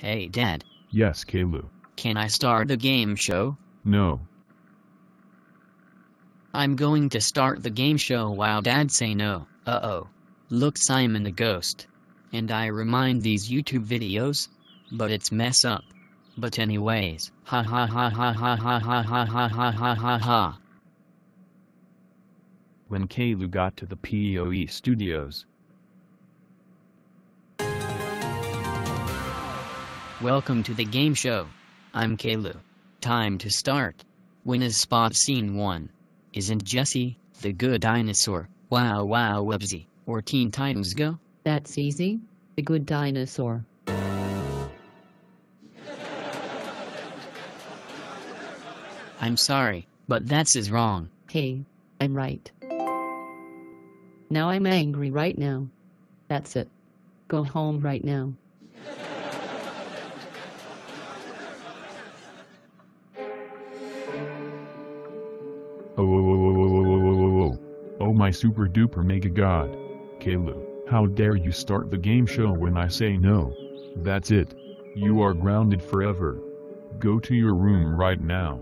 Hey Dad, Yes, Caillou. can I start the game show? No. I'm going to start the game show while Dad say no. Uh-oh. Look Simon the Ghost. And I remind these YouTube videos, but it's mess up. But anyways, ha ha ha ha ha ha ha ha ha ha ha ha ha. When Caillou got to the PoE studios, Welcome to the game show. I'm Caillou. Time to start. When is spot scene 1? Isn't Jesse, the good dinosaur, wow wow Wubbzy, or Teen Titans Go? That's easy. The good dinosaur. I'm sorry, but that's is wrong. Hey, I'm right. Now I'm angry right now. That's it. Go home right now. My super duper mega god. Caillou, how dare you start the game show when I say no? That's it. You are grounded forever. Go to your room right now.